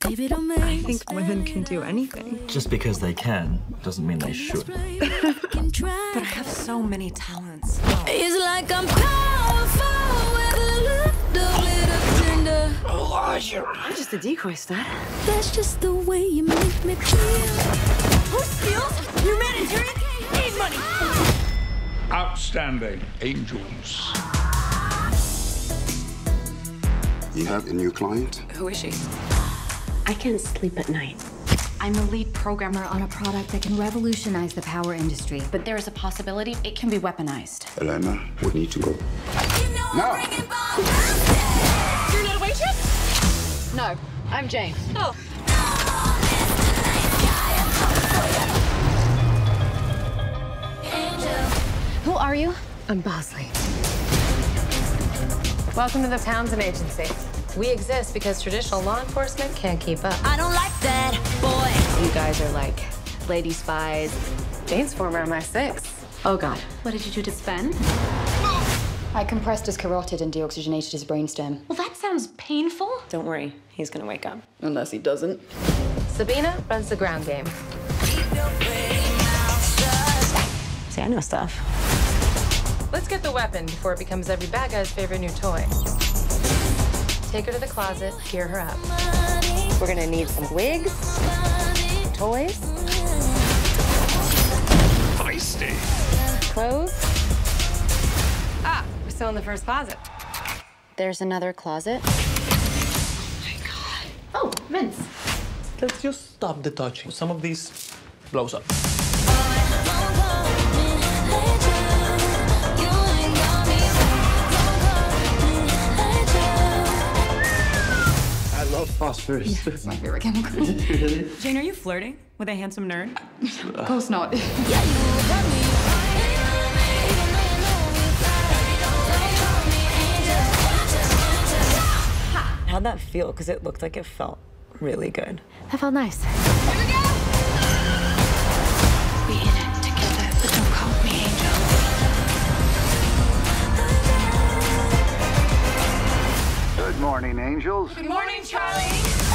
Baby, don't make I think women can do anything. Just because they can doesn't mean they should. But I have so many talents. Oh. It's like I'm powerful with a little bit of tender. I'm just a decoy stud. That's just the way you make me feel. Who steals humanitarian aid money? Outstanding angels. You have a new client? Who is she? I can't sleep at night. I'm the lead programmer on a product that can revolutionize the power industry, but there is a possibility it can be weaponized. Elena, we need to go. No! You're not a waitress? No, I'm Jane. Oh. Who are you? I'm Bosley. Welcome to the Townsend Agency. We exist because traditional law enforcement can't keep up. I don't like that, boy. You guys are like lady spies. Jane's former MI6. Oh God. What did you do to Sven? I compressed his carotid and deoxygenated his brainstem. Well, that sounds painful. Don't worry, he's gonna wake up. Unless he doesn't. Sabina runs the ground game. See, I know stuff. Let's get the weapon before it becomes every bad guy's favorite new toy. Take her to the closet, gear her up. We're gonna need some wigs, toys, Feisty. clothes. Ah, we're still in the first closet. There's another closet. Oh, Vince. Let's just stop the touching. Some of these blows up. Love phosphorus. It's my favorite chemical. really? Jane, are you flirting with a handsome nerd? of course not. How'd that feel? Because it looked like it felt really good. That felt nice. Here We morning, angels. Good morning, Charlie.